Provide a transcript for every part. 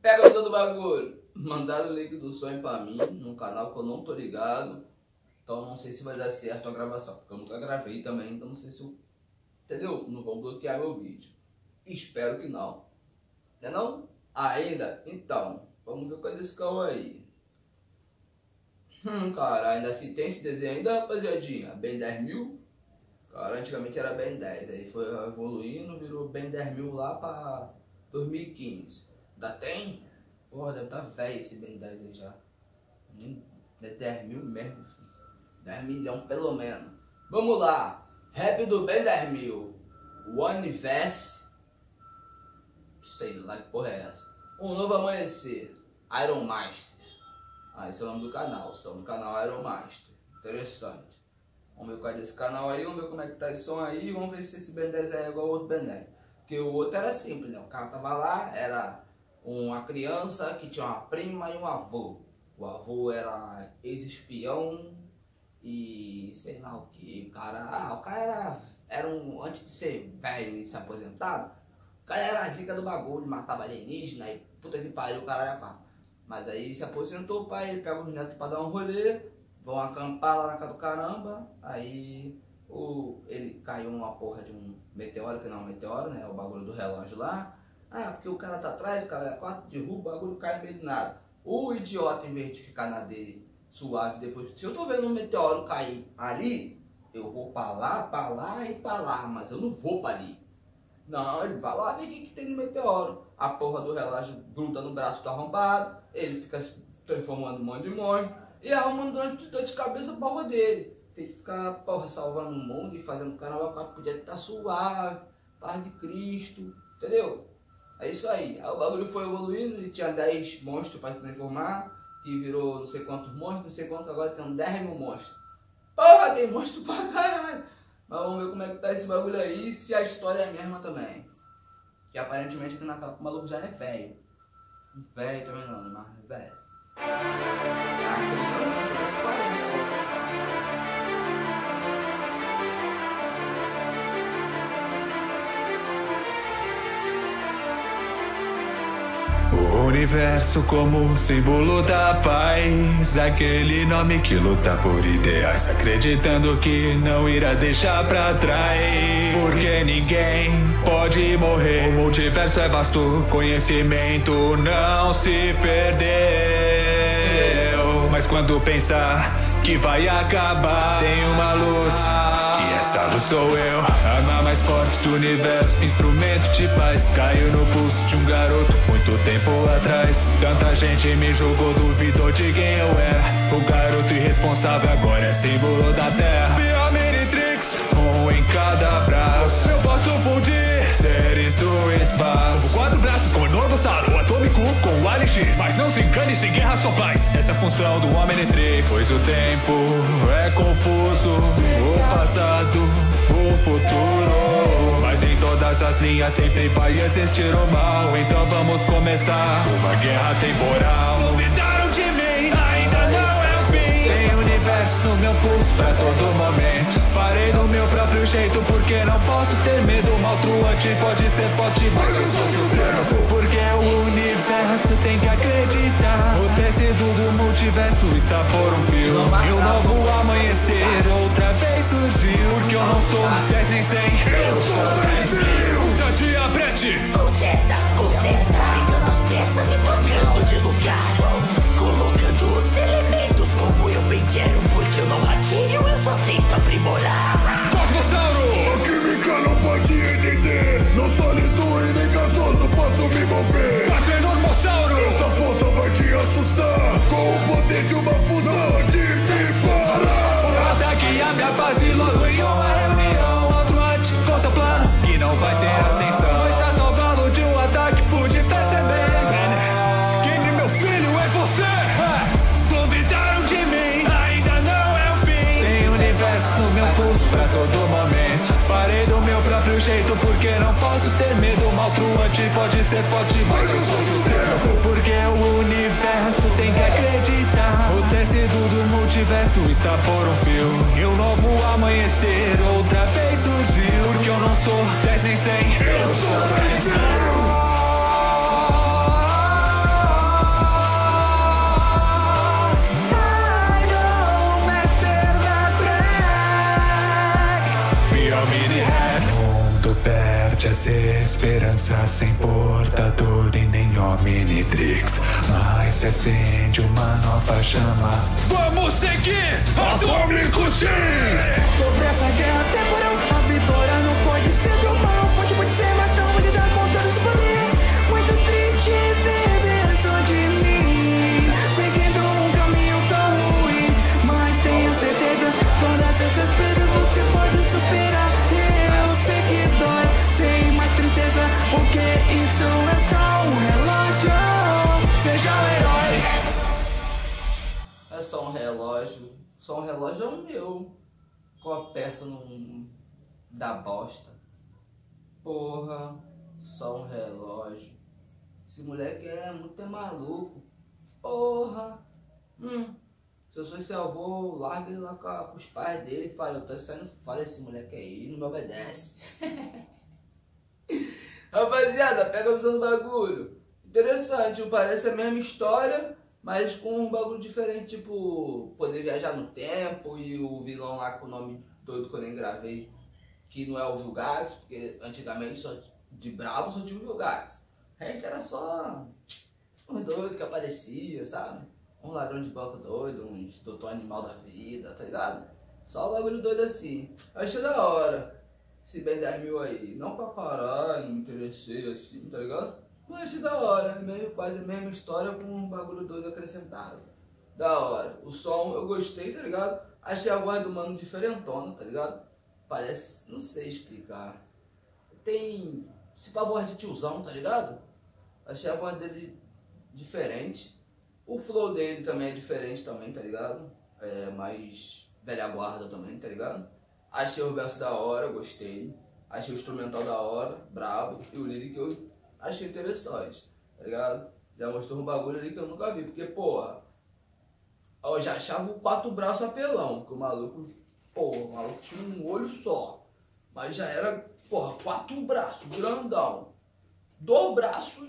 Pega o do bagulho. Mandaram o link do sonho pra mim, num canal que eu não tô ligado. Então não sei se vai dar certo a gravação, porque eu nunca gravei também, então não sei se eu. Entendeu? Não vão bloquear meu vídeo. Espero que não. Não é não? Ainda? Então, vamos ver qual é esse cão aí. Hum, cara, ainda se tem esse desenho ainda, rapaziadinha? Bem 10 mil? Cara, antigamente era bem 10, aí foi evoluindo, virou bem 10 mil lá pra 2015. Ainda tem? Porra, deve tá velho esse bem 10 aí já. Nem é 10 mil mesmo, filho. 10 milhões pelo menos. Vamos lá. Rap do bem 10 mil. One Vest. Sei lá que porra é essa. Um novo amanhecer. Iron Master. Ah, esse é o nome do canal. São do canal Iron Master. Interessante. Vamos ver qual é desse canal aí, vamos ver como é que tá esse som aí, vamos ver se esse Ben 10 é igual ao outro Ben 10. Porque o outro era simples, né? O cara tava lá, era uma criança que tinha uma prima e um avô. O avô era ex-espião e sei lá o que. O cara, ah, o cara era, era um, antes de ser velho e se aposentado, o cara era a zica do bagulho, matava alienígena e puta que pariu, o cara era pá. Mas aí se aposentou, o pai, ele pega os netos pra dar um rolê, vão acampar lá na casa do caramba, aí o, ele caiu numa porra de um meteoro, que não é um meteoro, né? É o bagulho do relógio lá. Ah, porque o cara tá atrás, o cara é quatro, derruba, o bagulho cai no meio do nada. O idiota, em vez de ficar na dele suave depois. Se eu tô vendo um meteoro cair ali, eu vou pra lá, pra lá e pra lá, mas eu não vou pra ali. Não, ele vai lá ver o que, que tem no meteoro. A porra do relógio gruda no braço do arrombado, ele fica se transformando um monte de monstro e arrumando dor de cabeça a porra dele. Tem que ficar, porra, salvando o mundo e fazendo o canal, podia estar suave, paz de Cristo, entendeu? É isso aí. Aí o bagulho foi evoluindo e tinha 10 monstros para se transformar, que virou não sei quantos monstros, não sei quantos, agora tem 10 mil monstros. Porra, tem monstro pra caralho! Mas vamos ver como é que tá esse bagulho aí, se a história é a mesma também. Que aparentemente aqui na capa o maluco já é velho. Velho também não, mas velho. A criança, uns 40. Universo como símbolo da paz, aquele nome que luta por ideais, acreditando que não irá deixar pra trás. Porque ninguém pode morrer. O multiverso é vasto, conhecimento não se perdeu. Mas quando pensar que vai acabar, tem uma luz. Luz sou eu, arma mais forte do universo, instrumento de paz. Caiu no pulso de um garoto muito tempo atrás. Tanta gente me julgou, duvidou de quem eu era. O garoto irresponsável agora é símbolo da terra. Biometrics, um em cada braço. Seres do espaço. Quatro braços com o Normossauro, o atômico com o Alien X. Mas não se engane, sem guerra só paz. Essa é a função do Omnitrix. Pois o tempo é confuso, o passado, o futuro. Mas em todas as linhas sempre vai existir o mal. Então vamos começar uma guerra temporal. Duvidaram de mim, ainda não é o fim. Tem universo no meu pulso pra todo momento. Jeito, porque não posso ter medo. Maltruante pode ser forte, mas eu sou supremo. Porque o universo tem que acreditar. O tecido do multiverso está por um fio. E um novo amanhecer outra vez surgiu. Porque eu não sou 10 nem 100, eu sou 10 mil. Ultra dia prete. Conserta, conserta, pegando as peças e trocando de lugar. Colocando os elementos como eu bem quero, porque eu não hackeio, eu só tento aprimorar. Uma fusão, pode me parar. Ataque abre a paz e logo em uma reunião Atuante com seu plano. Que não vai ter ascensão Mas a salvá-lo de um ataque pude perceber. Quem meu filho é você. Duvidaram de mim, ainda não é o fim. Tem universo no meu pulso pra todo momento. Farei do meu próprio jeito porque não posso ter medo. O maltruante pode ser forte, mas eu sou universo está por um fio. E um novo amanhecer outra vez surgiu. Porque eu não sou 10 nem 100 Eu não sou 10 nem 100 ser esperança sem portador e nem Omnitrix. Mas se acende uma nova chama. Vamos seguir Atômico X! Sobre essa guerra temporal, a vitória não pode ser do relógio. Só um relógio é o meu. Eu aperto num. da bosta. Porra, só um relógio. Esse moleque é muito maluco. Porra. Hum. Se eu sou esse avô, larga ele lá com, com os pais dele e fala, eu tô saindo fora esse moleque aí, não me obedece. Rapaziada, pega a visão do bagulho. Interessante, parece a mesma história, mas com um bagulho diferente, tipo, poder viajar no tempo e o vilão lá com o nome doido que eu nem gravei, que não é o Vilgax, porque antigamente só de brabo só tinha o Vilgax. O resto era só uns doidos que aparecia, sabe? Um ladrão de banco doido, uns doutor animal da vida, tá ligado? Só o bagulho doido assim. Eu achei da hora esse Ben 10 mil aí. Não pra caralho, me interessei assim, tá ligado? Mas da hora, meio, quase a mesma história com um bagulho doido acrescentado. Da hora. O som eu gostei, tá ligado? Achei a voz do mano diferentona, tá ligado? Parece, não sei explicar. Tem, se pra voz de tiozão, tá ligado? Achei a voz dele diferente. O flow dele também é diferente também, tá ligado? É mais velha guarda também, tá ligado? Achei o verso da hora, gostei. Achei o instrumental da hora, brabo. E o lyric eu achei interessante, tá ligado? Já mostrou um bagulho ali que eu nunca vi. Porque, porra, eu já achava o quatro braços apelão. Porque o maluco, porra, o maluco tinha um olho só. Mas já era, porra, quatro braços, grandão. Dois braços,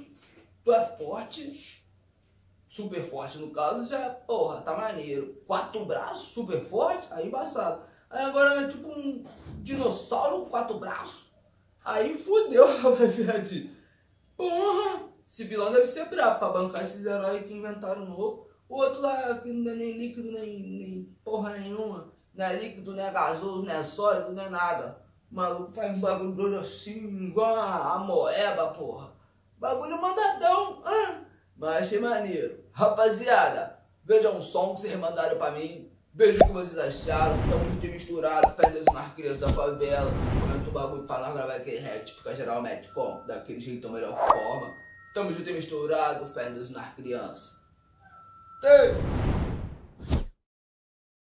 tu é forte, super forte no caso, já, porra, tá maneiro. Quatro braços, super forte, aí embaçado. Aí agora é tipo um dinossauro quatro braços. Aí fudeu, rapaziada. Porra, esse vilão deve ser brabo pra bancar esses heróis que inventaram novo. O outro lá, que não é nem líquido, nem, nem porra nenhuma. Não é líquido, não é gasoso, não é sólido, não é nada. O maluco faz um bagulho assim, igual a, moeba, porra. Bagulho mandadão, ah. Mas achei maneiro. Rapaziada, vejam o som que vocês mandaram pra mim. Veja o que vocês acharam. Tamo junto e misturado. Fé nas crianças da favela. Comenta o bagulho pra nós gravar aquele react. Fica geral Metcom. Daquele jeito, melhor forma. Tamo junto e misturado. Fé nas crianças. Tem.